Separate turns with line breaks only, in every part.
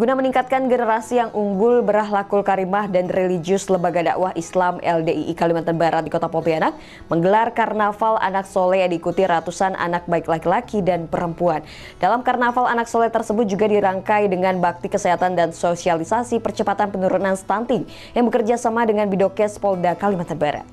Guna meningkatkan generasi yang unggul, berahlakul karimah dan religius Lembaga Dakwah Islam LDII Kalimantan Barat di Kota Pontianak menggelar Karnaval Anak Soleh yang diikuti ratusan anak baik laki-laki dan perempuan. Dalam Karnaval Anak Soleh tersebut juga dirangkai dengan bakti kesehatan dan sosialisasi percepatan penurunan stunting yang bekerja sama dengan Bidokes Polda Kalimantan Barat.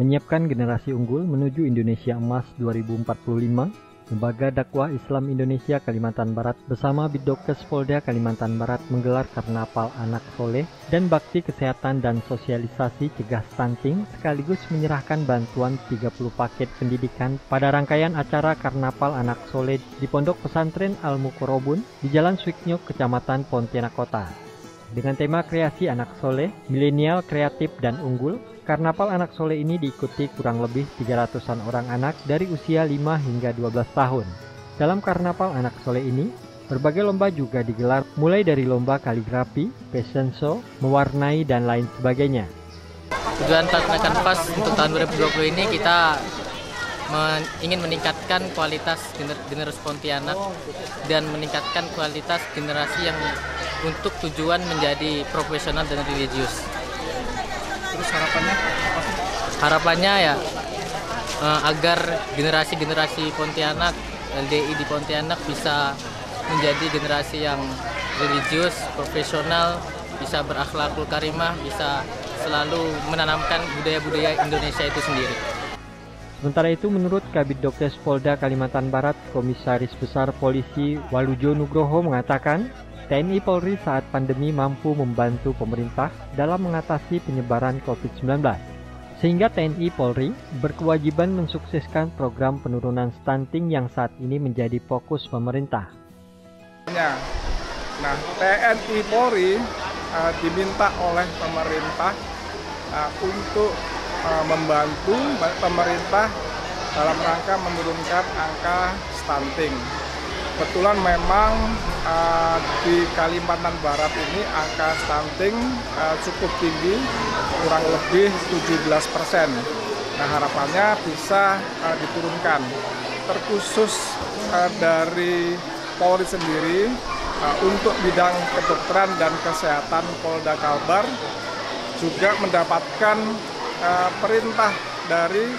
Menyiapkan generasi unggul menuju Indonesia Emas 2045 Lembaga Dakwah Islam Indonesia Kalimantan Barat bersama Bidokes Polda Kalimantan Barat menggelar Karnaval Anak Soleh dan Bakti Kesehatan dan Sosialisasi Cegah Stunting sekaligus menyerahkan bantuan 30 paket pendidikan pada rangkaian acara Karnaval Anak Soleh di Pondok Pesantren Al Mukorobun di Jalan Swiknyuk, Kecamatan Pontianak Kota. Dengan tema kreasi anak soleh, milenial kreatif dan unggul, Karnaval Anak Soleh ini diikuti kurang lebih 300-an orang anak dari usia 5 hingga 12 tahun. Dalam Karnaval Anak Soleh ini, berbagai lomba juga digelar mulai dari lomba kaligrafi, fashion show, mewarnai, dan lain sebagainya.
Tujuan Tahunan Pas untuk tahun 2020 ini kita men ingin meningkatkan kualitas gener generasi Pontianak dan meningkatkan kualitas generasi yang untuk tujuan menjadi profesional dan religius.
Harapannya
Harapannya ya uh, agar generasi-generasi Pontianak LDI di Pontianak bisa menjadi generasi yang religius, profesional, bisa berakhlakul karimah, bisa selalu menanamkan budaya-budaya Indonesia itu sendiri.
Sementara itu menurut Kabid Dokes Polda Kalimantan Barat, Komisaris Besar Polisi Walujo Nugroho mengatakan TNI Polri saat pandemi mampu membantu pemerintah dalam mengatasi penyebaran COVID-19. Sehingga TNI Polri berkewajiban mensukseskan program penurunan stunting yang saat ini menjadi fokus pemerintah.
Nah, TNI Polri uh, diminta oleh pemerintah uh, untuk uh, membantu pemerintah dalam rangka menurunkan angka stunting kebetulan memang uh, di Kalimantan Barat ini angka stunting uh, cukup tinggi, kurang lebih 17 persen. Nah harapannya bisa uh, diturunkan. Terkhusus uh, dari Polri sendiri uh, untuk bidang kedokteran dan kesehatan Polda Kalbar juga mendapatkan uh, perintah dari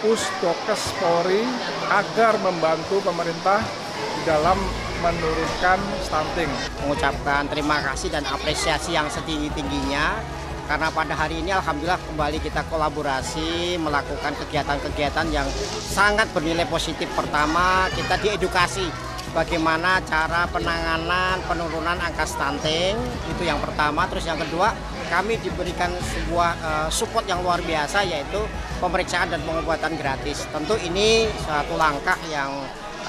Pusdokes Polri agar membantu pemerintah di dalam menurunkan stunting.
Mengucapkan terima kasih dan apresiasi yang setinggi-tingginya karena pada hari ini alhamdulillah kembali kita kolaborasi melakukan kegiatan-kegiatan yang sangat bernilai positif. Pertama, kita diedukasi bagaimana cara penanganan penurunan angka stunting itu yang pertama terus yang kedua kami diberikan sebuah uh, support yang luar biasa yaitu pemeriksaan dan pengobatan gratis tentu ini suatu langkah yang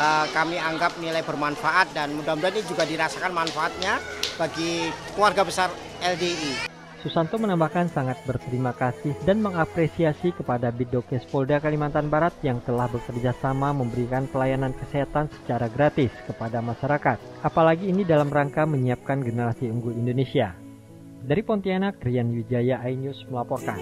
uh, kami anggap nilai bermanfaat dan mudah-mudahan ini juga dirasakan manfaatnya bagi keluarga besar LDI.
Susanto menambahkan sangat berterima kasih dan mengapresiasi kepada Bidokes Polda Kalimantan Barat yang telah bekerja sama memberikan pelayanan kesehatan secara gratis kepada masyarakat. Apalagi ini dalam rangka menyiapkan generasi unggul Indonesia. Dari Pontianak, Rian Wijaya iNews melaporkan.